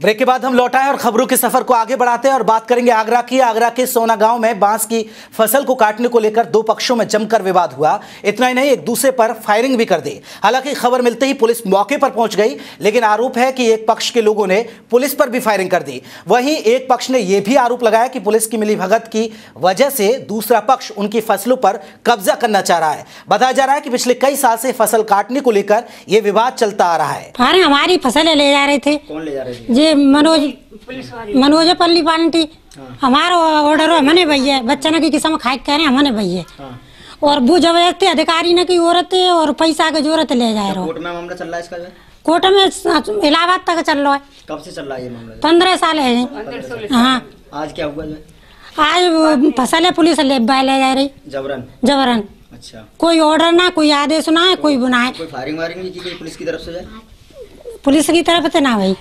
Break के बाद हम लौट आए और खबरों के सफ़र को आगे बढ़ाते हैं और बात करेंगे आगरा की। आगरा के सोना गाँव में बाँस की फ़सल को काटने को लेकर दो पक्षों में जमकर विवाद हुआ। इतना ही नहीं एक दूसरे पर फायरिंग भी कर दी। हालाँकि खबर मिलते ही पुलिस मौके पर पहुँच गई लेकिन आरोप है कि एक पक्ष के लोगों ने पुलिस पर भी फायरिंग कर दी। वहीं एक पक्ष ने यह भी आरोप लगाया कि पुलिस की मिलीभगत की वजह से दूसरा पक्ष उनकी फ़सलों पर कब्जा करना चाह रहा है। बताया जा रहा है कि पिछले कई साल से फ़सल काटने को लेकर यह विवाद चलता आ रहा है। अरे हमारी फ़सल ले जा रहे थे। कौन ले जा रहे थे? मनोज मनोज पल्ली पार्टी हमारा ऑर्डर हमने भैया बच्चा ने की किस्म खाए कह रहे हैं हमने भैया हाँ। और वो ज़बरदस्ती अधिकारी ने की औरत है और पैसा की ज़रूरत ले जा रहे कोर्ट में रहा है इसका जो? है? कोर्ट में इलाहाबाद तक चल रहा है। कब से चल रहा है ये मामला पंद्रह साल है। हाँ। आज क्या हुआ है आज फ़सलें पुलिस ले ले जा रही। जबरन? जबरन। अच्छा। कोई ऑर्डर ना कोई आदेश ना है कोई बुना है। कोई फायरिंग वायरिंग पुलिस की तरफ़ से है? पुलिस की तरफ़ से ना भाई।